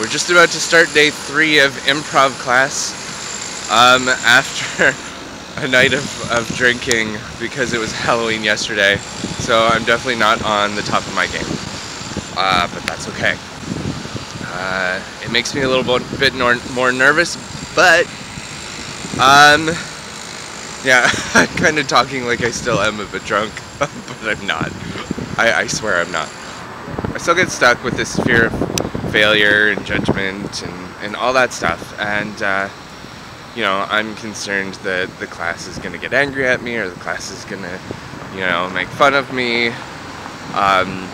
We're just about to start day three of improv class. Um, after a night of, of drinking because it was Halloween yesterday, so I'm definitely not on the top of my game. Uh, but that's okay. Uh, it makes me a little bit more, more nervous, but um, yeah, I'm kind of talking like I still am a bit drunk, but I'm not. I, I swear I'm not. I still get stuck with this fear of failure and judgment and, and all that stuff, and uh, you know, I'm concerned that the class is going to get angry at me or the class is going to, you know, make fun of me um,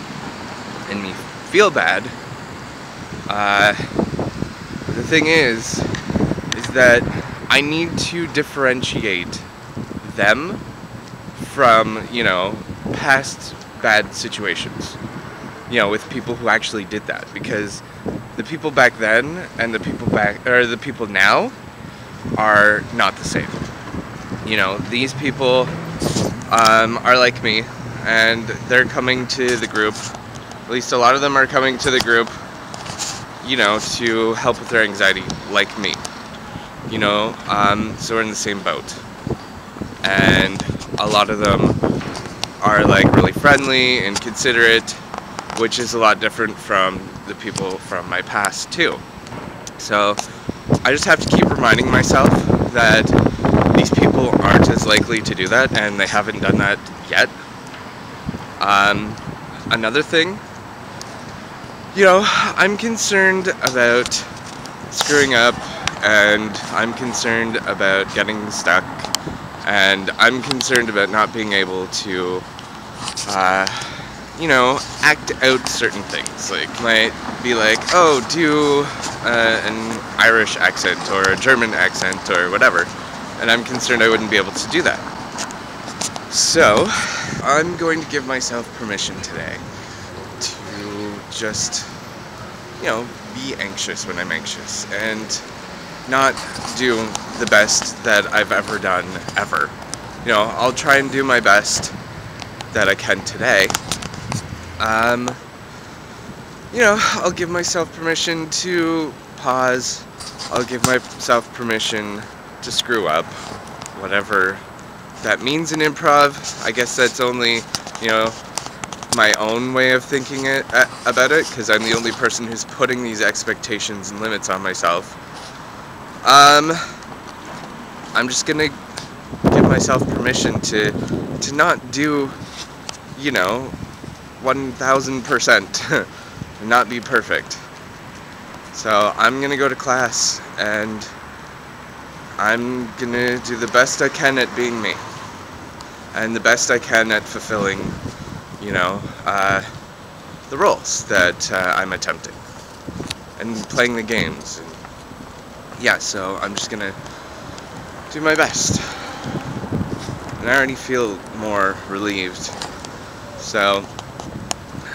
and me feel bad. Uh, the thing is, is that I need to differentiate them from, you know, past bad situations. You know, with people who actually did that because the people back then and the people back or the people now are not the same. You know, these people um, are like me, and they're coming to the group. At least a lot of them are coming to the group, you know, to help with their anxiety, like me. You know, um, so we're in the same boat. And a lot of them are like really friendly and considerate, which is a lot different from the people from my past, too. So I just have to keep reminding myself that these people aren't as likely to do that, and they haven't done that yet. Um, another thing, you know, I'm concerned about screwing up, and I'm concerned about getting stuck, and I'm concerned about not being able to, uh, you know, act out certain things. Like, might be like, oh, do uh, an Irish accent or a German accent or whatever. And I'm concerned I wouldn't be able to do that. So, I'm going to give myself permission today to just, you know, be anxious when I'm anxious and not do the best that I've ever done, ever. You know, I'll try and do my best that I can today, um, you know, I'll give myself permission to pause. I'll give myself permission to screw up, whatever that means in improv. I guess that's only, you know, my own way of thinking it uh, about it because I'm the only person who's putting these expectations and limits on myself. Um, I'm just gonna give myself permission to to not do, you know, 1000% and not be perfect. So I'm gonna go to class and I'm gonna do the best I can at being me and the best I can at fulfilling, you know, uh, the roles that uh, I'm attempting and playing the games. And yeah, so I'm just gonna do my best. And I already feel more relieved. So,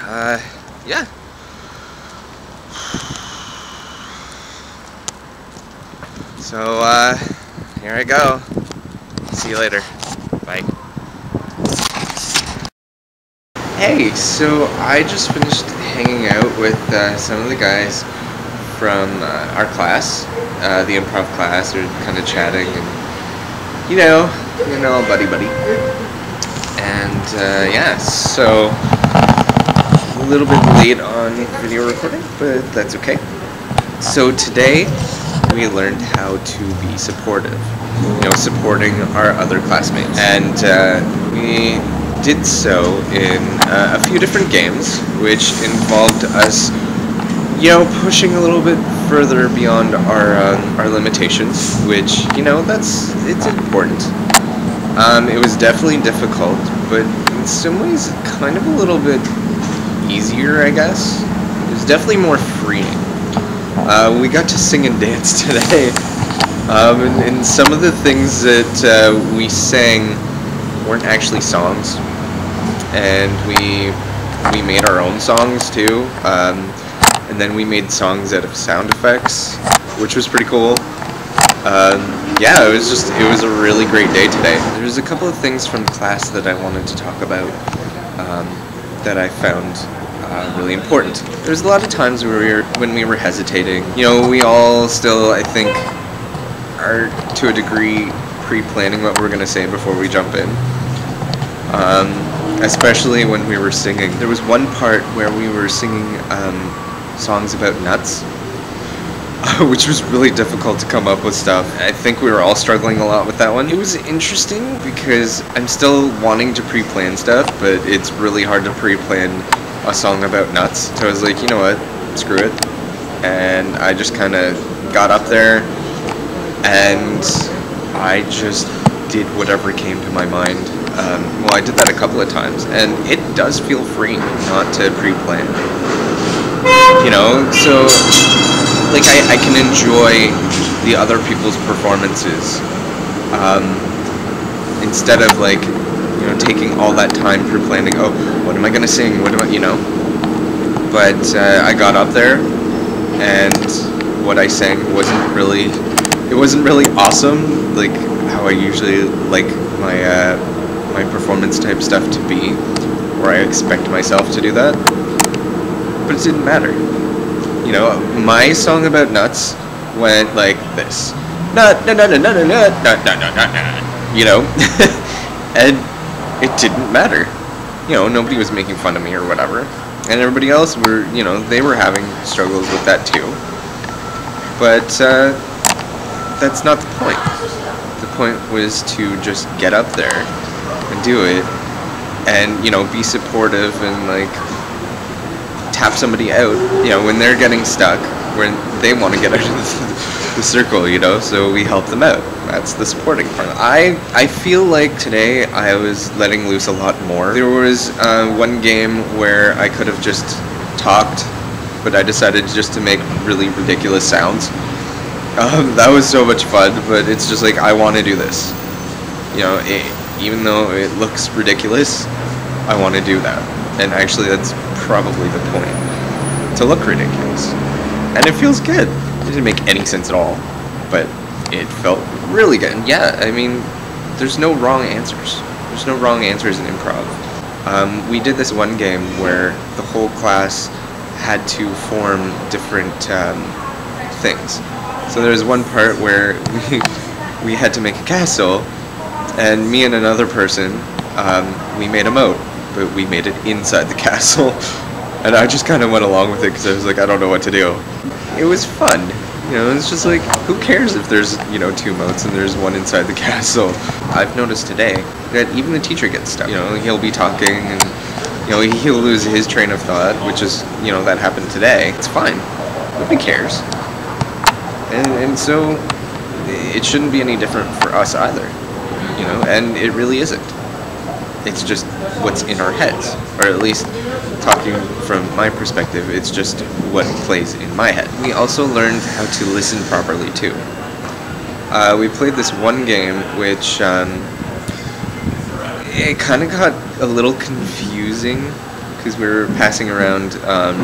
uh, yeah. So, uh, here I go. See you later. Bye. Hey, so I just finished hanging out with uh, some of the guys from uh, our class, uh, the improv class, or kind of chatting and, you know, you know, buddy buddy. And, uh, yeah, so little bit late on video recording, but that's okay. So today we learned how to be supportive, you know, supporting our other classmates. And uh, we did so in uh, a few different games, which involved us, you know, pushing a little bit further beyond our uh, our limitations, which you know that's it's important. Um, it was definitely difficult, but in some ways, kind of a little bit easier, I guess. It was definitely more freeing. Uh, we got to sing and dance today. Um, and, and, some of the things that uh, we sang weren't actually songs. And we we made our own songs too. Um, and then we made songs out of sound effects, which was pretty cool. Um, yeah, it was just it was a really great day today. There's a couple of things from class that I wanted to talk about um, that I found uh, really important. There's a lot of times where we were, when we were hesitating. You know, we all still, I think, are to a degree pre-planning what we're gonna say before we jump in. Um, especially when we were singing. There was one part where we were singing um, songs about nuts, which was really difficult to come up with stuff. I think we were all struggling a lot with that one. It was interesting because I'm still wanting to pre-plan stuff, but it's really hard to pre-plan a song about nuts. So I was like, you know what, screw it. And I just kind of got up there and I just did whatever came to my mind. Um, well, I did that a couple of times, and it does feel free not to pre-plan. You know, so like I, I can enjoy the other people's performances um, instead of like you know taking all that time for planning. Oh, what am I gonna sing? What am I, you know? But uh, I got up there, and what I sang wasn't really it wasn't really awesome like how I usually like my uh, my performance type stuff to be, where I expect myself to do that. But it didn't matter. You know, my song about nuts went like this. Nut, nut, nut, nut, nut, nut, nut, nut, nut, nut, nut. You know? and it didn't matter. You know, nobody was making fun of me or whatever. And everybody else were, you know, they were having struggles with that too. But uh, that's not the point. The point was to just get up there and do it and, you know, be supportive and like tap somebody out, you know, when they're getting stuck, when they want to get out of the, the circle, you know, so we help them out. That's the supporting part. I I feel like today I was letting loose a lot more. There was uh, one game where I could have just talked, but I decided just to make really ridiculous sounds. Um, that was so much fun, but it's just like I want to do this. You know, it, even though it looks ridiculous, I want to do that. And actually, that's probably the point to look ridiculous. And it feels good. It didn't make any sense at all, but it felt really good. And yeah, I mean, there's no wrong answers. There's no wrong answers in improv. Um, we did this one game where the whole class had to form different um, things. So there was one part where we, we had to make a castle, and me and another person, um, we made a moat, but we made it inside the castle. And I just kind of went along with it because I was like, I don't know what to do. It was fun. You know, it's just like, who cares if there's, you know, two moats and there's one inside the castle? I've noticed today that even the teacher gets stuck. You know, he'll be talking and, you know, he'll lose his train of thought, which is, you know, that happened today. It's fine. Nobody cares. And, and so it shouldn't be any different for us either. You know, and it really isn't. It's just what's in our heads, or at least talking from my perspective, it's just what plays in my head. We also learned how to listen properly too. Uh, we played this one game which um, it kind of got a little confusing because we were passing around. Um,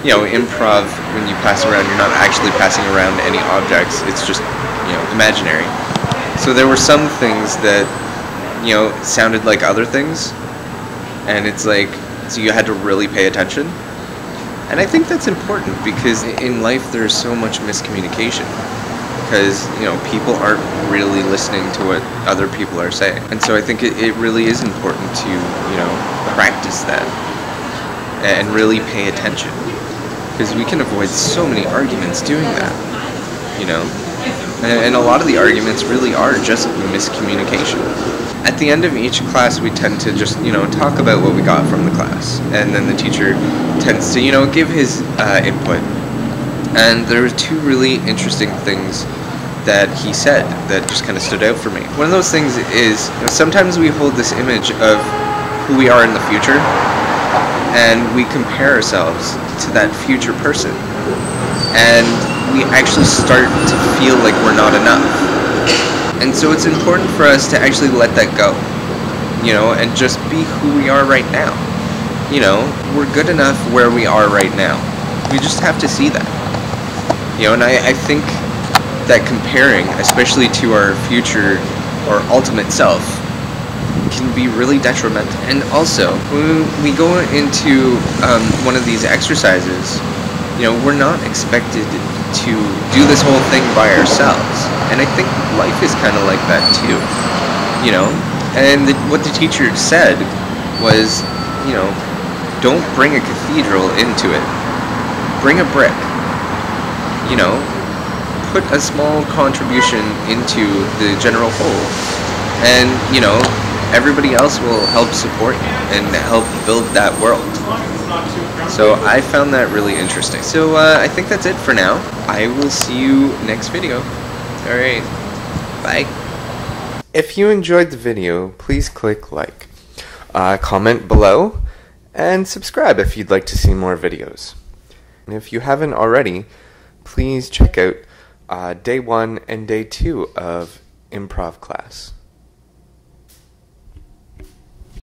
you know, improv when you pass around, you're not actually passing around any objects. It's just you know imaginary. So there were some things that you know sounded like other things, and it's like so you had to really pay attention. And I think that's important because in life there's so much miscommunication. Because you know people aren't really listening to what other people are saying. And so i think it, it really is important to you know practice that and really pay attention. Because we can avoid so many arguments doing that you know and a lot of the arguments really are just miscommunication. At the end of each class we tend to just you know talk about what we got from the class. And then the teacher tends to you know give his uh, input. And there were two really interesting things that he said that just kind of stood out for me. One of those things is you know, sometimes we hold this image of who we are in the future and we compare ourselves to that future person. And we actually start to feel like we're not enough. And so it's important for us to actually let that go you know and just be who we are right now. You know we're good enough where we are right now. We just have to see that. You know and i, I think that comparing especially to our future or ultimate self can be really detrimental. And also, when we go into um, one of these exercises, you know, we're not expected to do this whole thing by ourselves. And I think life is kind of like that too. You know, and the, what the teacher said was, you know, don't bring a cathedral into it. Bring a brick. You know, put a small contribution into the general whole. And, you know, everybody else will help support you and help build that world. So I found that really interesting. So uh, I think that's it for now. I will see you next video. Alright, bye. If you enjoyed the video, please click like, uh, comment below, and subscribe if you'd like to see more videos. And if you haven't already, please check out uh, day one and day two of improv class.